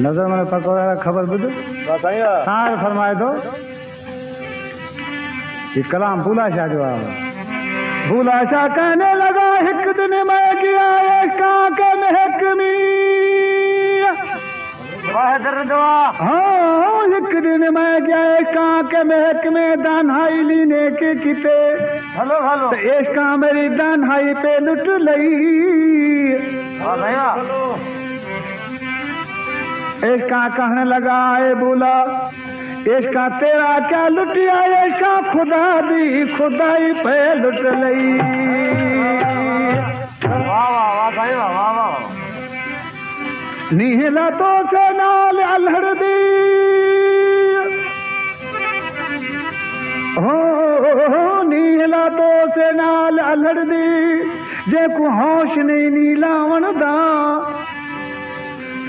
नजर मैंने पकड़ा खबर बुध सार हाँ, फरमाए तो ये कलाम भूला शाह जवाब भूला शाह कहने लगा एक दिन मैं किया एक के महकमी हाँ एक दिन मैं गया एक के महक में दान हाई लीने के किते हेलो हेलो तो इसका मेरी दान हाई पे लुट लई इसका कहने लगा आए बोला इसका तेरा क्या लुटिया ऐसा खुदा दी खुदाई पे लुट लई नीहला तो से नाल अलहड़ दी हो नीला तो से नाल अलहड़ दी जेको होश नहीं नीलावण दा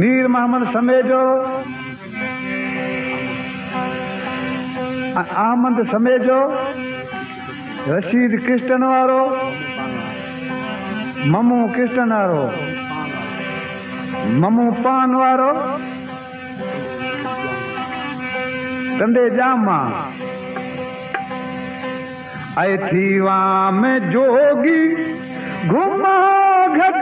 मीर मोहम्मद समेजो आमंद समेजो रशीद कृष्ण वारो ममू कृष्ण वारो ममू पान वारो कंदे जामा ऐं थी वाम जोगी घुमा घट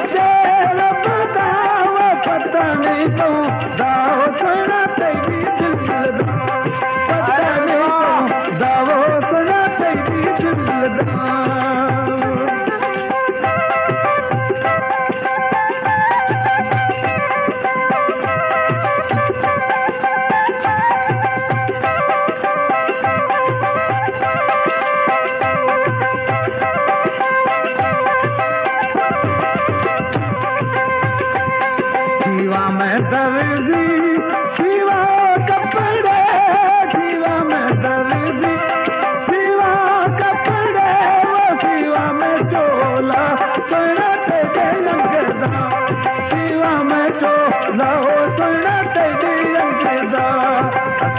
ਸਤਾਂ ਨੇ ਤੂੰ ਦਾਉ ਸੁਣਾ ਤੇ ਗੀਤ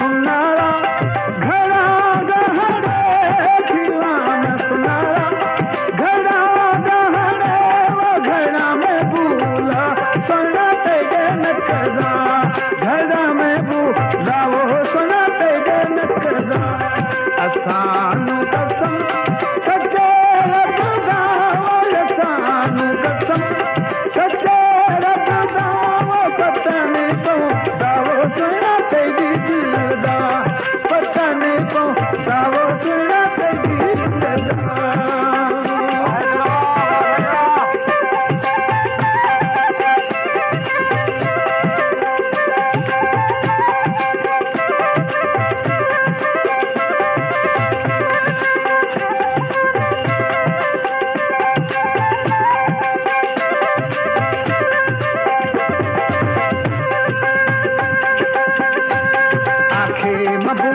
சொன்னால்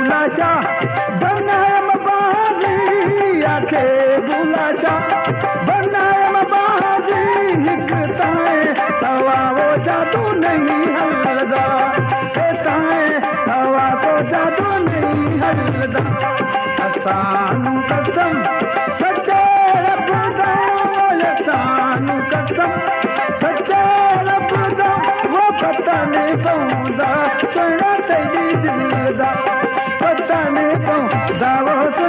बनमी बचा बनी साईं हलदा जादू पहुाजी पहु